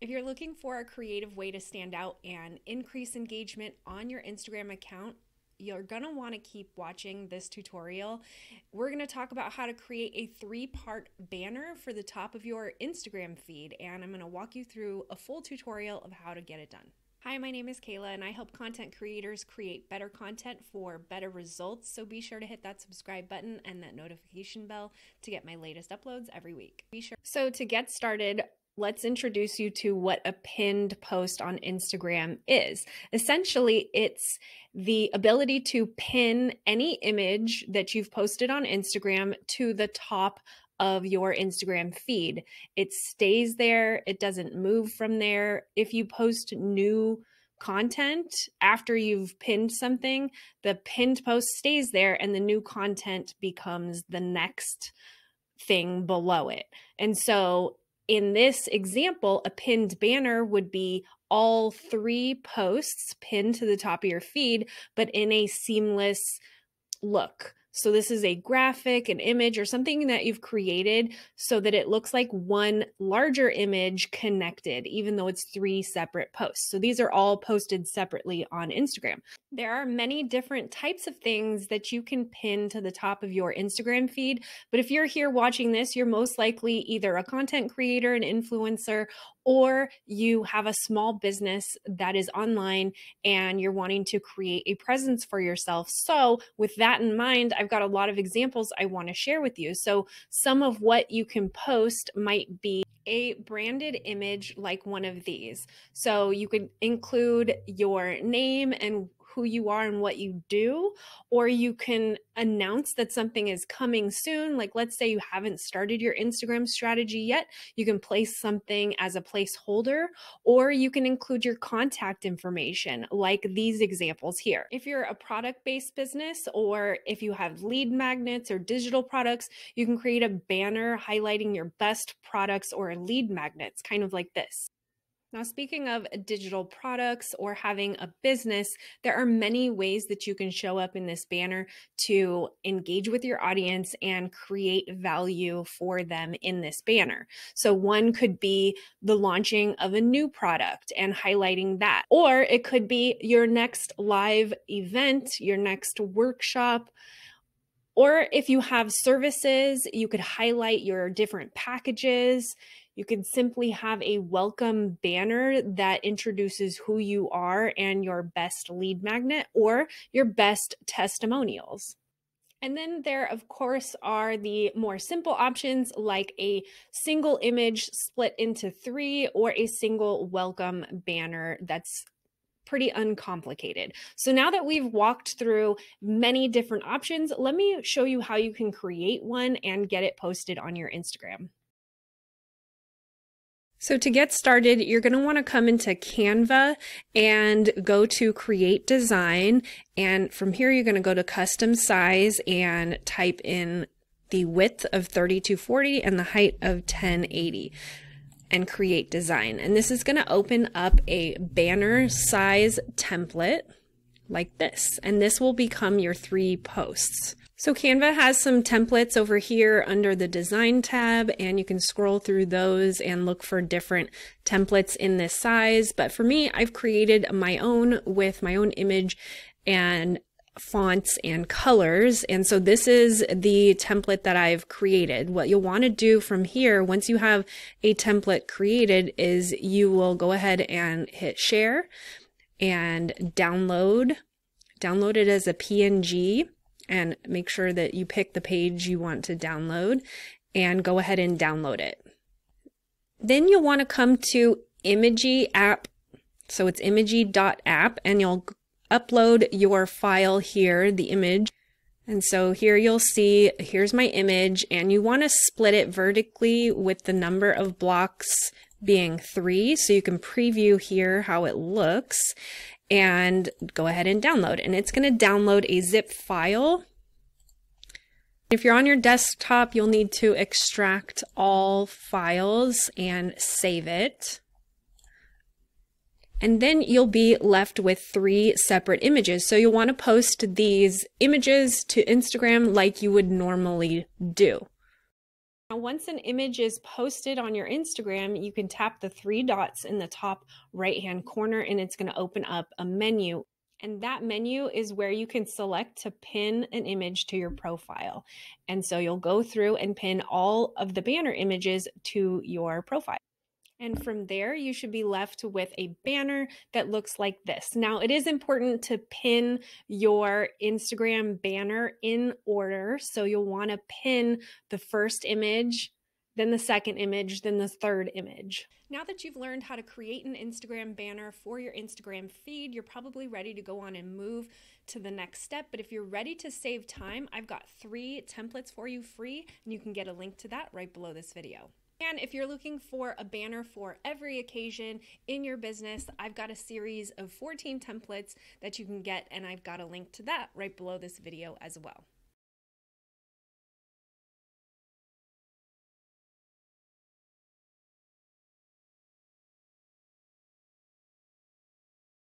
If you're looking for a creative way to stand out and increase engagement on your Instagram account, you're going to want to keep watching this tutorial. We're going to talk about how to create a three part banner for the top of your Instagram feed, and I'm going to walk you through a full tutorial of how to get it done. Hi, my name is Kayla, and I help content creators create better content for better results. So be sure to hit that subscribe button and that notification bell to get my latest uploads every week. Be sure. So, to get started, let's introduce you to what a pinned post on Instagram is. Essentially, it's the ability to pin any image that you've posted on Instagram to the top of your Instagram feed. It stays there, it doesn't move from there. If you post new content after you've pinned something, the pinned post stays there and the new content becomes the next thing below it. And so in this example, a pinned banner would be all three posts pinned to the top of your feed, but in a seamless look. So this is a graphic, an image, or something that you've created so that it looks like one larger image connected, even though it's three separate posts. So these are all posted separately on Instagram. There are many different types of things that you can pin to the top of your Instagram feed. But if you're here watching this, you're most likely either a content creator, an influencer, or you have a small business that is online and you're wanting to create a presence for yourself. So, with that in mind, I've got a lot of examples I want to share with you. So, some of what you can post might be a branded image like one of these. So, you could include your name and who you are and what you do, or you can announce that something is coming soon. Like, let's say you haven't started your Instagram strategy yet, you can place something as a placeholder, or you can include your contact information, like these examples here. If you're a product based business, or if you have lead magnets or digital products, you can create a banner highlighting your best products or lead magnets, kind of like this. Now, speaking of digital products or having a business, there are many ways that you can show up in this banner to engage with your audience and create value for them in this banner. So, one could be the launching of a new product and highlighting that, or it could be your next live event, your next workshop. Or if you have services, you could highlight your different packages you can simply have a welcome banner that introduces who you are and your best lead magnet or your best testimonials. And then there, of course, are the more simple options like a single image split into three or a single welcome banner that's pretty uncomplicated. So now that we've walked through many different options, let me show you how you can create one and get it posted on your Instagram. So to get started, you're going to want to come into Canva and go to create design. And from here, you're going to go to custom size and type in the width of 3240 and the height of 1080 and create design. And this is going to open up a banner size template like this. And this will become your three posts. So Canva has some templates over here under the design tab and you can scroll through those and look for different templates in this size. But for me, I've created my own with my own image and fonts and colors. And so this is the template that I've created. What you'll want to do from here, once you have a template created, is you will go ahead and hit share and download, download it as a PNG and make sure that you pick the page you want to download and go ahead and download it. Then you'll want to come to Imagy app. So it's imagy.app and you'll upload your file here, the image. And so here you'll see, here's my image and you want to split it vertically with the number of blocks being three. So you can preview here how it looks and go ahead and download. And it's going to download a zip file. If you're on your desktop, you'll need to extract all files and save it. And then you'll be left with three separate images. So you'll want to post these images to Instagram like you would normally do. Now, once an image is posted on your Instagram, you can tap the three dots in the top right hand corner and it's going to open up a menu. And that menu is where you can select to pin an image to your profile. And so you'll go through and pin all of the banner images to your profile. And from there, you should be left with a banner that looks like this. Now, it is important to pin your Instagram banner in order. So you'll want to pin the first image, then the second image, then the third image. Now that you've learned how to create an Instagram banner for your Instagram feed, you're probably ready to go on and move to the next step. But if you're ready to save time, I've got three templates for you free, and you can get a link to that right below this video. And if you're looking for a banner for every occasion in your business, I've got a series of 14 templates that you can get, and I've got a link to that right below this video as well.